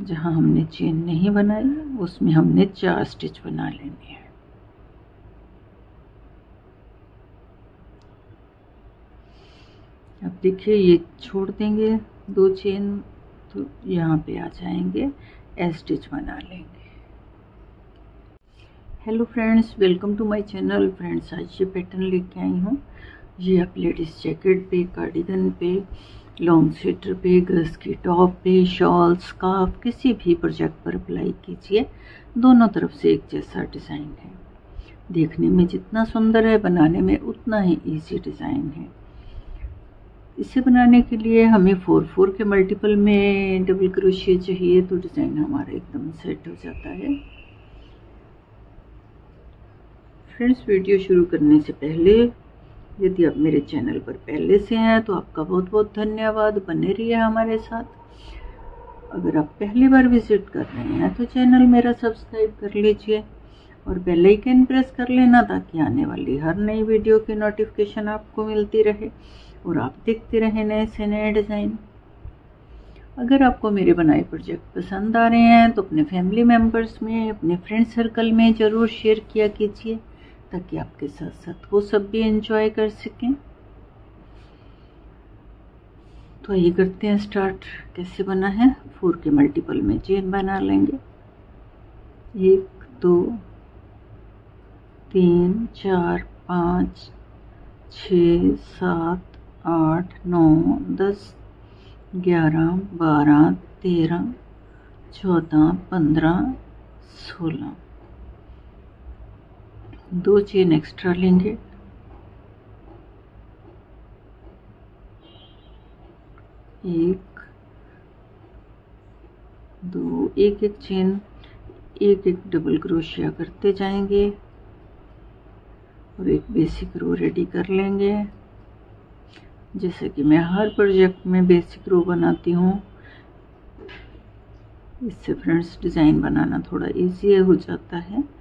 जहाँ हमने चेन नहीं बनाई, उसमें हमने चार स्टिच बना लेने हैं। अब देखिए, ये छोड़ देंगे दो चेन तो यहाँ पे आ जाएँगे ए स्टिच बना लेंगे। Hello friends welcome to my channel friends आज ये पैटर्न लेके आई हूँ। ये आप लेडीज़ जैकेट पे कार्डिगन पे लॉन्ग स्वेटर पे गर्ल्स की टॉप पे शॉल स्काफ किसी भी प्रोजेक्ट पर अप्लाई कीजिए। दोनों तरफ़ से एक जैसा डिज़ाइन है। देखने में जितना सुंदर है, बनाने में उतना ही इजी डिज़ाइन है। इसे बनाने के लिए हमें फोर फोर के मल्टीपल में डबल क्रोशिया चाहिए तो डिज़ाइन हमारा एकदम सेट हो जाता है। फ्रेंड्स वीडियो शुरू करने से पहले यदि आप मेरे चैनल पर पहले से हैं तो आपका बहुत बहुत धन्यवाद। बने रहिए हमारे साथ। अगर आप पहली बार विज़िट कर रहे हैं तो चैनल मेरा सब्सक्राइब कर लीजिए और बेल आइकन प्रेस कर लेना ताकि आने वाली हर नई वीडियो की नोटिफिकेशन आपको मिलती रहे और आप देखते रहें नए से नए डिज़ाइन। अगर आपको मेरे बनाए प्रोजेक्ट पसंद आ रहे हैं तो अपने फैमिली मेंबर्स में, अपने फ्रेंड सर्कल में ज़रूर शेयर किया कीजिए। ताकि आपके साथ साथ वो सब भी एंजॉय कर सकें। तो ये करते हैं स्टार्ट कैसे बना है? फोर के मल्टीपल में चेन बना लेंगे। एक, दो, तीन, चार, पाँच, छ, सात, आठ, नौ, दस, ग्यारह, बारह, तेरह, चौदह, पंद्रह, सोलह। दो चेन एक्स्ट्रा लेंगे। एक, दो, एक एक चेन, एक एक डबल क्रोशिया करते जाएँगे और एक बेसिक रो रेडी कर लेंगे। जैसे कि मैं हर प्रोजेक्ट में बेसिक रो बनाती हूँ, इससे फ्रेंड्स डिज़ाइन बनाना थोड़ा इजी हो जाता है।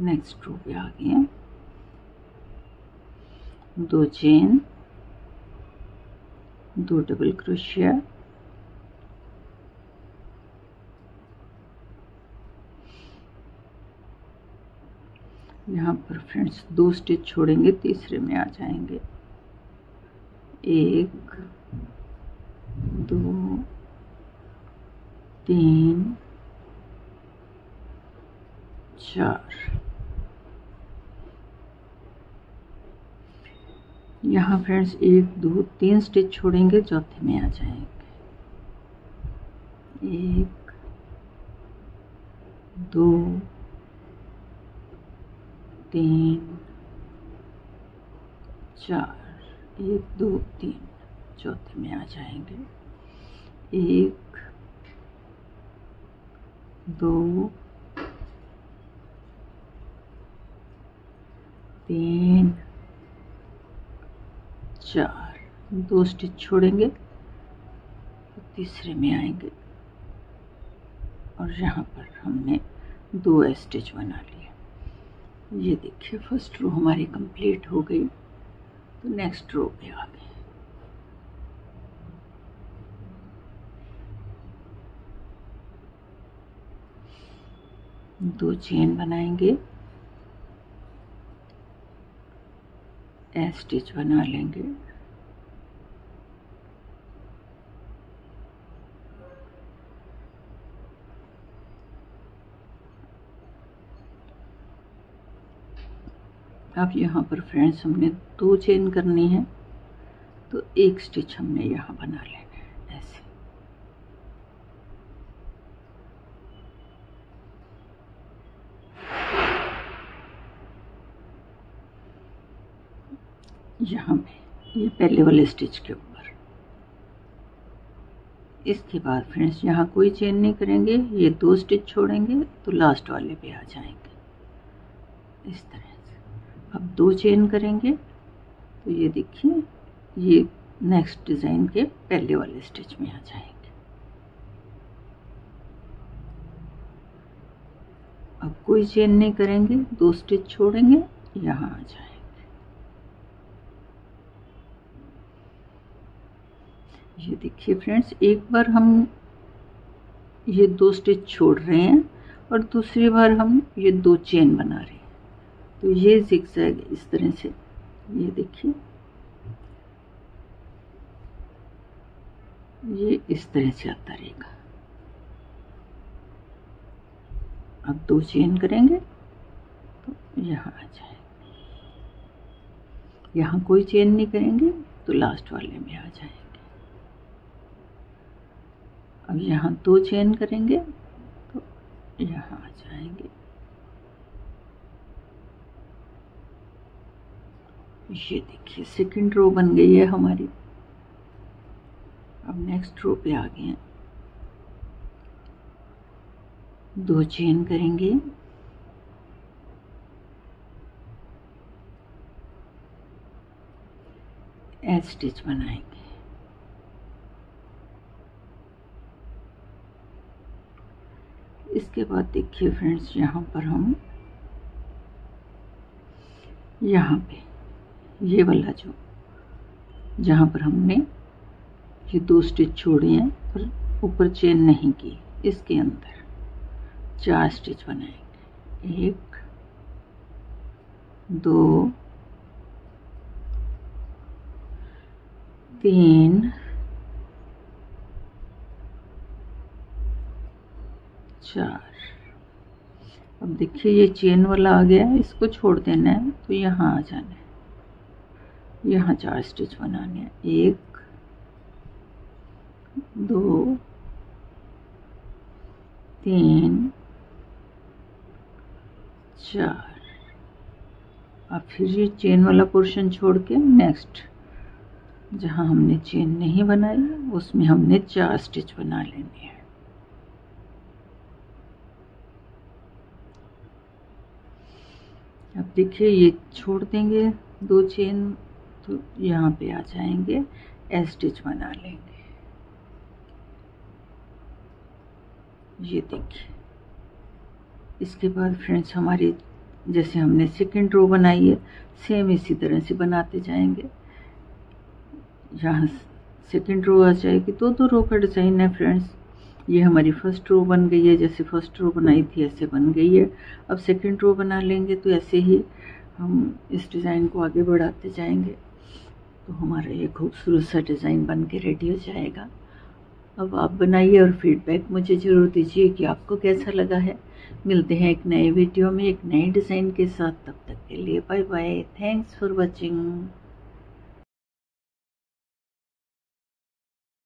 नेक्स्ट रो पे आ गए दो चेन दो डबल क्रोशिया यहाँ पर फ्रेंड्स दो स्टिच छोड़ेंगे, तीसरे में आ जाएँगे। एक, दो, तीन, चार। यहाँ फ्रेंड्स, एक, दो, तीन स्टिच छोड़ेंगे, चौथे में आ जाएँगे। एक, दो, तीन, चार, एक, दो, तीन, चौथे में आ जाएँगे। एक, दो, तीन चार दो स्टिच छोड़ेंगे तो तीसरे में आएँगे। और यहाँ पर हमने दो स्टिच बना लिए। ये देखिए फ़र्स्ट रो हमारी कंप्लीट हो गई तो नेक्स्ट रो पे आ गए। दो चेन बनाएँगे। स्टिच बना लेंगे। अब यहाँ पर फ्रेंड्स हमने दो चेन करनी है तो एक स्टिच हमने यहाँ बना लेना है ऐसे यहाँ पे ये पहले वाले स्टिच के ऊपर। इसके बाद फ्रेंड्स, यहाँ कोई चेन नहीं करेंगे, ये दो स्टिच छोड़ेंगे तो लास्ट वाले पे आ जाएँगे। इस तरह से। अब दो चेन करेंगे तो ये देखिए, ये नेक्स्ट डिज़ाइन के पहले वाले स्टिच में आ जाएँगे। अब कोई चेन नहीं करेंगे, दो स्टिच छोड़ेंगे, यहाँ आ जाएँगे। ये देखिए फ्रेंड्स, एक बार हम ये दो स्टिच छोड़ रहे हैं और दूसरी बार हम ये दो चेन बना रहे हैं। तो ये जिक्जैग इस तरह से, ये देखिए। ये इस तरह से आता रहेगा। अब दो चेन करेंगे तो यहाँ आ जाएगा यहाँ कोई चेन नहीं करेंगे तो लास्ट वाले में आ जाएँगे अब यहाँ दो चेन करेंगे तो यहाँ आ जाएँगे। ये देखिए सेकंड रो बन गई है हमारी। अब नेक्स्ट रो पे आ गए हैं। दो चेन करेंगे। एच स्टिच बनाएँगे। इसके बाद देखिए फ्रेंड्स यहाँ पर हम यहाँ पे, ये वाला जो, जहाँ पर हमने ये दो स्टिच छोड़े हैं, पर ऊपर चेन नहीं की इसके अंदर चार स्टिच बनाएँगे। एक, दो, तीन चार। अब देखिए, ये चेन वाला आ गया इसको छोड़ देना है तो यहाँ आ जाना है। यहाँ चार स्टिच बनाने हैं। एक, दो, तीन, चार। अब फिर ये चेन वाला पोर्शन छोड़ के नेक्स्ट, जहाँ हमने चेन नहीं बनाई, उसमें हमने चार स्टिच बना लेनी हैं। अब देखिए, ये छोड़ देंगे। दो चेन तो यहाँ पे आ जाएँगे। एस स्टिच बना लेंगे। ये देखिए। इसके बाद फ्रेंड्स हमारी जैसे हमने सेकंड रो बनाई है सेम इसी तरह से बनाते जाएँगे। यहाँ सेकंड रो आ जाएगी। दो दो रो का डिज़ाइन है फ्रेंड्स ये हमारी फ़र्स्ट रो बन गई है, जैसे फ़र्स्ट रो बनाई थी, ऐसे बन गई है। अब सेकंड रो बना लेंगे तो ऐसे ही हम इस डिज़ाइन को आगे बढ़ाते जाएँगे। तो हमारा ये खूबसूरत सा डिज़ाइन बन के रेडी हो जाएगा। अब आप बनाइए और फीडबैक मुझे ज़रूर दीजिए कि आपको कैसा लगा है। मिलते हैं एक नए वीडियो में, एक नए डिज़ाइन के साथ। तब तक के लिए bye bye thanks for watching